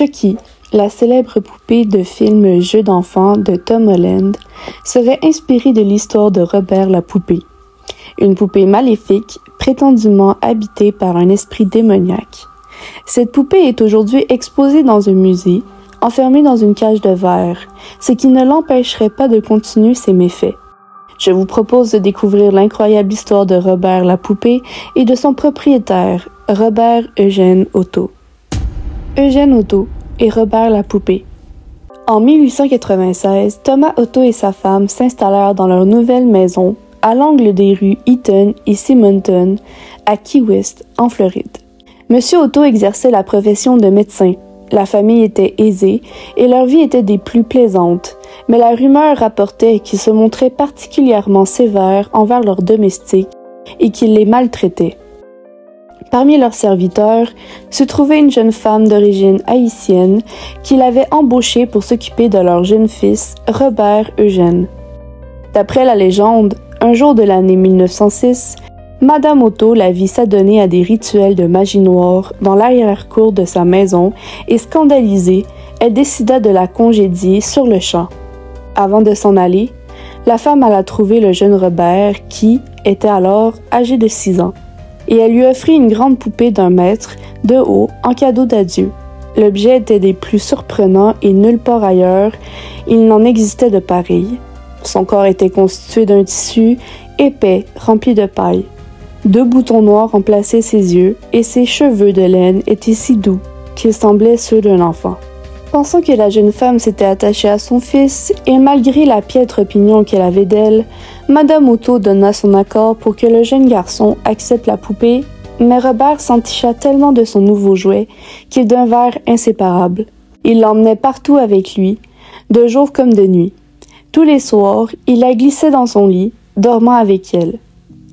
Chucky, la célèbre poupée de film Jeu d'enfant de Tom Holland, serait inspirée de l'histoire de Robert la poupée, une poupée maléfique prétendument habitée par un esprit démoniaque. Cette poupée est aujourd'hui exposée dans un musée, enfermée dans une cage de verre, ce qui ne l'empêcherait pas de continuer ses méfaits. Je vous propose de découvrir l'incroyable histoire de Robert la poupée et de son propriétaire, Robert Eugène Otto. Eugène Otto et Robert la poupée. En 1896, Thomas Otto et sa femme s'installèrent dans leur nouvelle maison à l'angle des rues Eaton et Simonton à Key West, en Floride. Monsieur Otto exerçait la profession de médecin. La famille était aisée et leur vie était des plus plaisantes, mais la rumeur rapportait qu'ils se montraient particulièrement sévères envers leurs domestiques et qu'ils les maltraitaient. Parmi leurs serviteurs se trouvait une jeune femme d'origine haïtienne qu'il avait embauchée pour s'occuper de leur jeune fils, Robert Eugène. D'après la légende, un jour de l'année 1906, Madame Otto la vit s'adonner à des rituels de magie noire dans l'arrière-cour de sa maison et scandalisée, elle décida de la congédier sur le champ. Avant de s'en aller, la femme alla trouver le jeune Robert qui était alors âgé de six ans et elle lui offrit une grande poupée d'un mètre de haut en cadeau d'adieu. L'objet était des plus surprenants et nulle part ailleurs il n'en existait de pareil. Son corps était constitué d'un tissu épais rempli de paille. Deux boutons noirs remplaçaient ses yeux et ses cheveux de laine étaient si doux qu'ils semblaient ceux d'un enfant. Pensant que la jeune femme s'était attachée à son fils, et malgré la piètre opinion qu'elle avait d'elle, Madame Otto donna son accord pour que le jeune garçon accepte la poupée, mais Robert s'enticha tellement de son nouveau jouet qu'ils devinrent inséparables. Il l'emmenait partout avec lui, de jour comme de nuit. Tous les soirs, il la glissait dans son lit, dormant avec elle.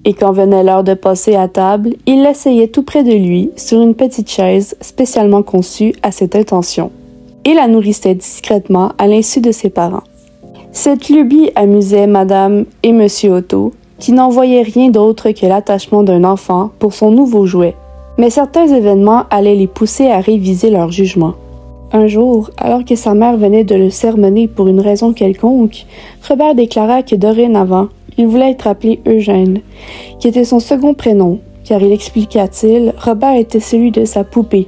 Et quand venait l'heure de passer à table, il l'asseyait tout près de lui sur une petite chaise spécialement conçue à cette intention et la nourrissait discrètement à l'insu de ses parents. Cette lubie amusait Madame et Monsieur Otto, qui n'en voyaient rien d'autre que l'attachement d'un enfant pour son nouveau jouet. Mais certains événements allaient les pousser à réviser leur jugement. Un jour, alors que sa mère venait de le sermonner pour une raison quelconque, Robert déclara que dorénavant, il voulait être appelé Eugène, qui était son second prénom, car il expliqua-t-il, Robert était celui de sa poupée.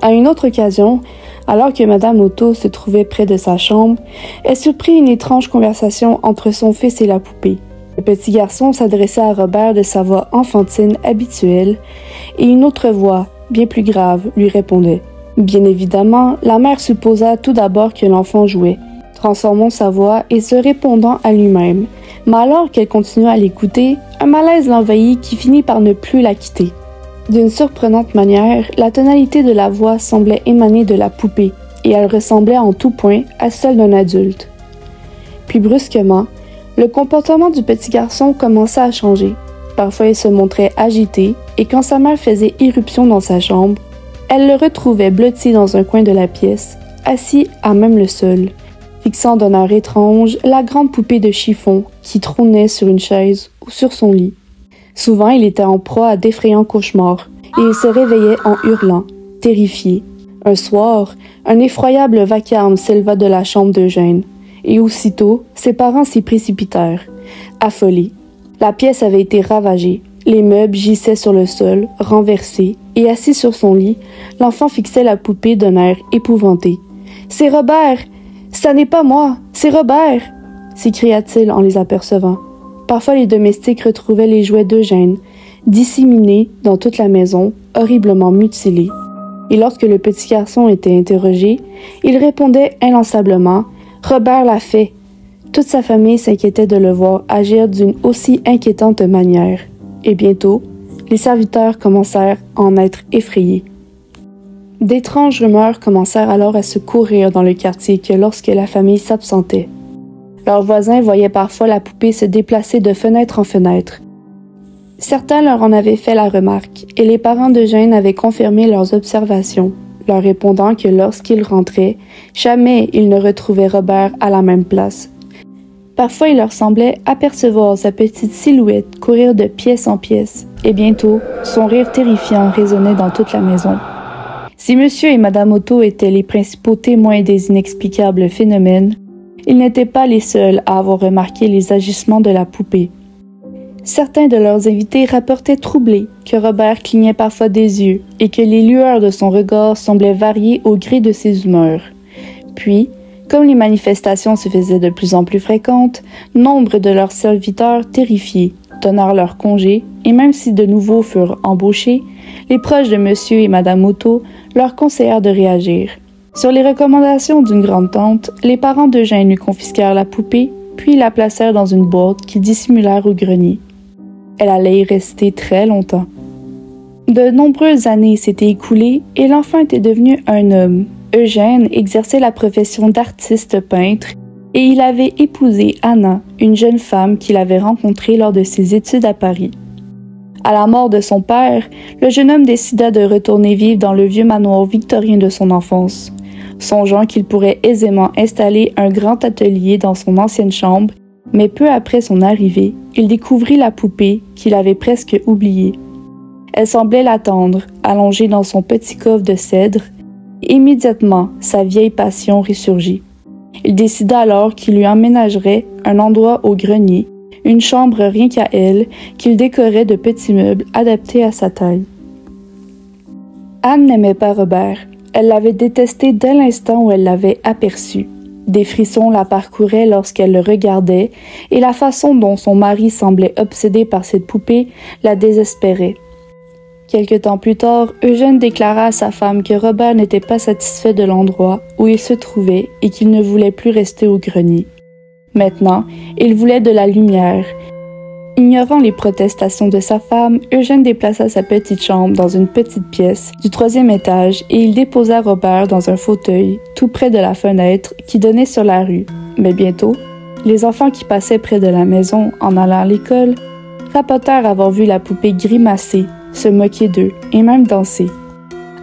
À une autre occasion, alors que Madame Otto se trouvait près de sa chambre, elle surprit une étrange conversation entre son fils et la poupée. Le petit garçon s'adressa à Robert de sa voix enfantine habituelle, et une autre voix, bien plus grave, lui répondait. Bien évidemment, la mère supposa tout d'abord que l'enfant jouait, transformant sa voix et se répondant à lui-même. Mais alors qu'elle continua à l'écouter, un malaise l'envahit qui finit par ne plus la quitter. D'une surprenante manière, la tonalité de la voix semblait émaner de la poupée, et elle ressemblait en tout point à celle d'un adulte. Puis brusquement, le comportement du petit garçon commença à changer. Parfois il se montrait agité, et quand sa mère faisait irruption dans sa chambre, elle le retrouvait blotti dans un coin de la pièce, assis à même le sol, fixant d'un air étrange la grande poupée de chiffon qui trônait sur une chaise ou sur son lit. Souvent, il était en proie à d'effrayants cauchemars, et il se réveillait en hurlant, terrifié. Un soir, un effroyable vacarme s'éleva de la chambre d'Eugène, et aussitôt, ses parents s'y précipitèrent, affolés. La pièce avait été ravagée, les meubles gissaient sur le sol, renversés, et assis sur son lit, l'enfant fixait la poupée d'un air épouvanté. C'est Robert! Ça n'est pas moi! C'est Robert! s'écria-t-il en les apercevant. Parfois les domestiques retrouvaient les jouets d'Eugène, disséminés dans toute la maison, horriblement mutilés. Et lorsque le petit garçon était interrogé, il répondait inlassablement Robert l'a fait. Toute sa famille s'inquiétait de le voir agir d'une aussi inquiétante manière. Et bientôt, les serviteurs commencèrent à en être effrayés. D'étranges rumeurs commencèrent alors à se courir dans le quartier que lorsque la famille s'absentait. Leurs voisins voyaient parfois la poupée se déplacer de fenêtre en fenêtre. Certains leur en avaient fait la remarque, et les parents de Jeanne avaient confirmé leurs observations, leur répondant que lorsqu'ils rentraient, jamais ils ne retrouvaient Robert à la même place. Parfois il leur semblait apercevoir sa petite silhouette courir de pièce en pièce, et bientôt son rire terrifiant résonnait dans toute la maison. Si Monsieur et Madame Otto étaient les principaux témoins des inexplicables phénomènes, ils n'étaient pas les seuls à avoir remarqué les agissements de la poupée. Certains de leurs invités rapportaient troublés que Robert clignait parfois des yeux et que les lueurs de son regard semblaient varier au gré de ses humeurs. Puis, comme les manifestations se faisaient de plus en plus fréquentes, nombre de leurs serviteurs terrifiés donnèrent leur congé et même si de nouveaux furent embauchés, les proches de monsieur et madame Otto leur conseillèrent de réagir. Sur les recommandations d'une grande tante, les parents d'Eugène lui confisquèrent la poupée, puis la placèrent dans une boîte qui dissimulèrent au grenier. Elle allait y rester très longtemps. De nombreuses années s'étaient écoulées et l'enfant était devenu un homme. Eugène exerçait la profession d'artiste peintre et il avait épousé Anna, une jeune femme qu'il avait rencontrée lors de ses études à Paris. À la mort de son père, le jeune homme décida de retourner vivre dans le vieux manoir victorien de son enfance, songeant qu'il pourrait aisément installer un grand atelier dans son ancienne chambre, mais peu après son arrivée, il découvrit la poupée qu'il avait presque oubliée. Elle semblait l'attendre, allongée dans son petit coffre de cèdre. Immédiatement, sa vieille passion ressurgit. Il décida alors qu'il lui emménagerait un endroit au grenier une chambre rien qu'à elle, qu'il décorait de petits meubles adaptés à sa taille. Anne n'aimait pas Robert. Elle l'avait détesté dès l'instant où elle l'avait aperçu. Des frissons la parcouraient lorsqu'elle le regardait, et la façon dont son mari semblait obsédé par cette poupée la désespérait. Quelque temps plus tard, Eugène déclara à sa femme que Robert n'était pas satisfait de l'endroit où il se trouvait et qu'il ne voulait plus rester au grenier. Maintenant, il voulait de la lumière. Ignorant les protestations de sa femme, Eugène déplaça sa petite chambre dans une petite pièce du troisième étage et il déposa Robert dans un fauteuil tout près de la fenêtre qui donnait sur la rue. Mais bientôt, les enfants qui passaient près de la maison en allant à l'école rapportèrent avoir vu la poupée grimacer, se moquer d'eux et même danser.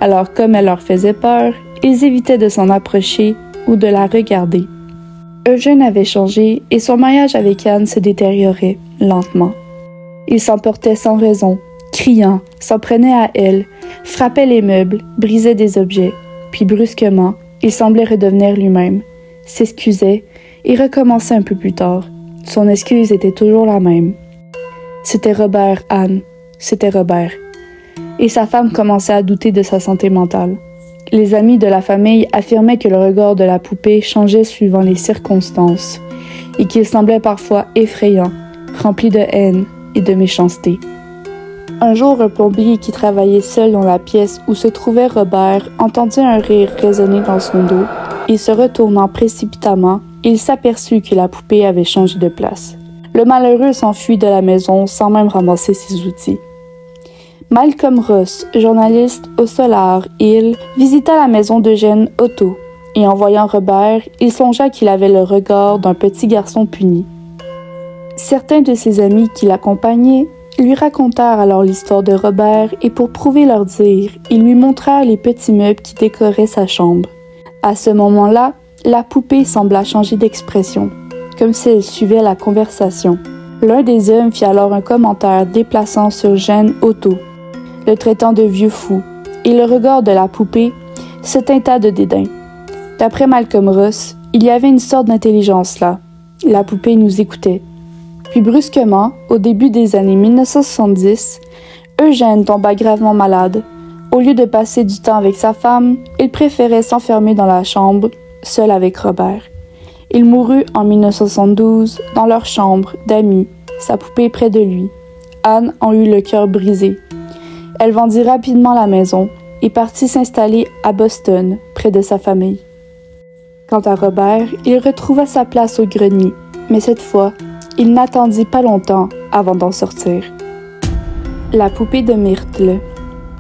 Alors comme elle leur faisait peur, ils évitaient de s'en approcher ou de la regarder. Eugène avait changé et son mariage avec Anne se détériorait lentement. Il s'emportait sans raison, criant, s'en prenait à elle, frappait les meubles, brisait des objets, puis brusquement, il semblait redevenir lui-même, s'excusait et recommençait un peu plus tard. Son excuse était toujours la même. C'était Robert, Anne, c'était Robert. Et sa femme commençait à douter de sa santé mentale. Les amis de la famille affirmaient que le regard de la poupée changeait suivant les circonstances et qu'il semblait parfois effrayant, rempli de haine et de méchanceté. Un jour, un plombier qui travaillait seul dans la pièce où se trouvait Robert entendit un rire résonner dans son dos et se retournant précipitamment, il s'aperçut que la poupée avait changé de place. Le malheureux s'enfuit de la maison sans même ramasser ses outils. Malcolm Ross, journaliste au Solar Hill, visita la maison d'Eugène Otto, et en voyant Robert, il songea qu'il avait le regard d'un petit garçon puni. Certains de ses amis qui l'accompagnaient lui racontèrent alors l'histoire de Robert et pour prouver leur dire, ils lui montrèrent les petits meubles qui décoraient sa chambre. À ce moment-là, la poupée sembla changer d'expression, comme si elle suivait la conversation. L'un des hommes fit alors un commentaire déplaçant sur Eugène Otto, le traitant de vieux fou, et le regard de la poupée se teinta de dédain. D'après Malcolm Ross, il y avait une sorte d'intelligence là. La poupée nous écoutait. Puis brusquement, au début des années 1970, Eugène tomba gravement malade. Au lieu de passer du temps avec sa femme, il préférait s'enfermer dans la chambre, seul avec Robert. Il mourut en 1972 dans leur chambre d'amis, sa poupée près de lui. Anne en eut le cœur brisé. Elle vendit rapidement la maison et partit s'installer à Boston, près de sa famille. Quant à Robert, il retrouva sa place au grenier, mais cette fois, il n'attendit pas longtemps avant d'en sortir. La poupée de Myrtle.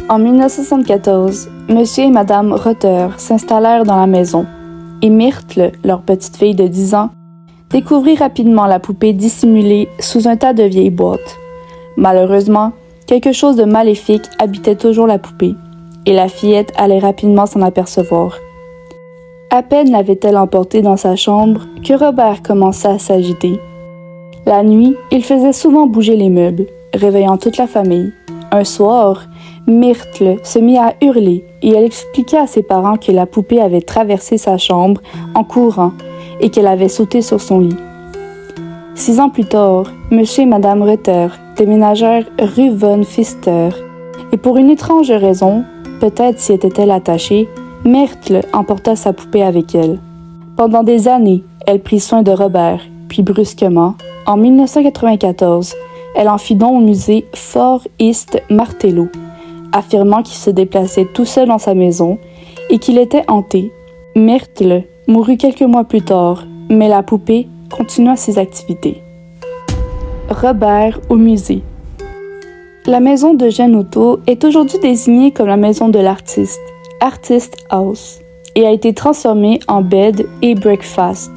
En 1974, Monsieur et Madame Rotter s'installèrent dans la maison, et Myrtle, leur petite fille de 10 ans, découvrit rapidement la poupée dissimulée sous un tas de vieilles boîtes. Malheureusement, Quelque chose de maléfique habitait toujours la poupée, et la fillette allait rapidement s'en apercevoir. À peine l'avait-elle emportée dans sa chambre que Robert commença à s'agiter. La nuit, il faisait souvent bouger les meubles, réveillant toute la famille. Un soir, Myrtle se mit à hurler et elle expliqua à ses parents que la poupée avait traversé sa chambre en courant et qu'elle avait sauté sur son lit. Six ans plus tard, Monsieur et Madame Rutter déménagèrent rue Von Pfister et pour une étrange raison, peut-être s'y était-elle attachée, Myrtle emporta sa poupée avec elle. Pendant des années, elle prit soin de Robert, puis brusquement, en 1994, elle en fit don au musée Fort East Martello, affirmant qu'il se déplaçait tout seul dans sa maison et qu'il était hanté. Myrtle mourut quelques mois plus tard, mais la poupée continua ses activités. Robert au musée. La maison de Jeanne est aujourd'hui désignée comme la maison de l'artiste, Artist House, et a été transformée en bed et breakfast.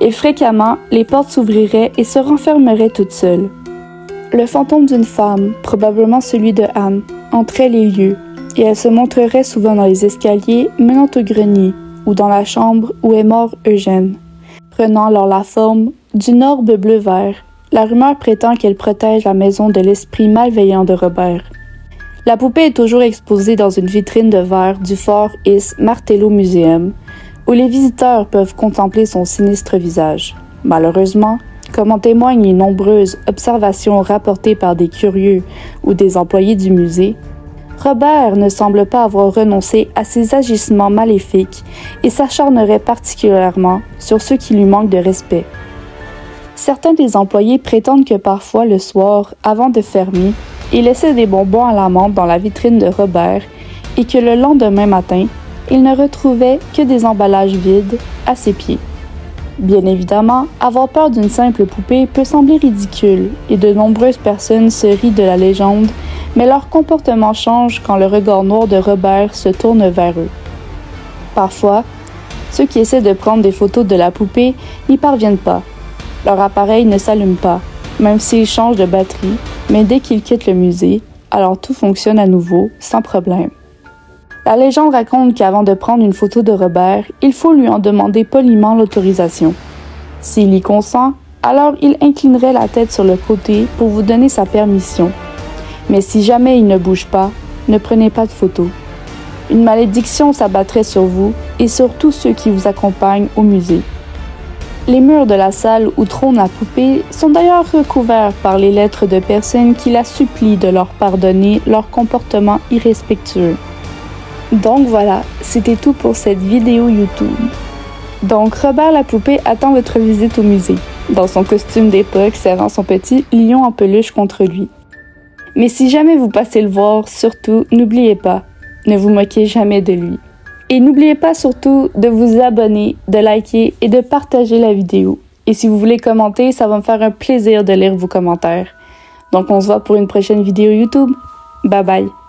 Et fréquemment, les portes s'ouvriraient et se renfermeraient toutes seules. Le fantôme d'une femme, probablement celui de Anne, entrait les lieux, et elle se montrerait souvent dans les escaliers menant au grenier ou dans la chambre où est mort Eugène. Prenant alors la forme d'une orbe bleu-vert, la rumeur prétend qu'elle protège la maison de l'esprit malveillant de Robert. La poupée est toujours exposée dans une vitrine de verre du Fort East Martello Museum, où les visiteurs peuvent contempler son sinistre visage. Malheureusement, comme en témoignent les nombreuses observations rapportées par des curieux ou des employés du musée, Robert ne semble pas avoir renoncé à ses agissements maléfiques et s'acharnerait particulièrement sur ceux qui lui manquent de respect. Certains des employés prétendent que parfois le soir, avant de fermer, il laissait des bonbons à la menthe dans la vitrine de Robert et que le lendemain matin, il ne retrouvait que des emballages vides à ses pieds. Bien évidemment, avoir peur d'une simple poupée peut sembler ridicule et de nombreuses personnes se rient de la légende, mais leur comportement change quand le regard noir de Robert se tourne vers eux. Parfois, ceux qui essaient de prendre des photos de la poupée n'y parviennent pas. Leur appareil ne s'allume pas, même s'ils changent de batterie, mais dès qu'ils quittent le musée, alors tout fonctionne à nouveau, sans problème. La légende raconte qu'avant de prendre une photo de Robert, il faut lui en demander poliment l'autorisation. S'il y consent, alors il inclinerait la tête sur le côté pour vous donner sa permission. Mais si jamais il ne bouge pas, ne prenez pas de photo. Une malédiction s'abattrait sur vous et sur tous ceux qui vous accompagnent au musée. Les murs de la salle où trône la poupée sont d'ailleurs recouverts par les lettres de personnes qui la supplient de leur pardonner leur comportement irrespectueux. Donc voilà, c'était tout pour cette vidéo YouTube. Donc Robert la poupée attend votre visite au musée, dans son costume d'époque serrant son petit lion en peluche contre lui. Mais si jamais vous passez le voir, surtout, n'oubliez pas, ne vous moquez jamais de lui. Et n'oubliez pas surtout de vous abonner, de liker et de partager la vidéo. Et si vous voulez commenter, ça va me faire un plaisir de lire vos commentaires. Donc on se voit pour une prochaine vidéo YouTube. Bye bye.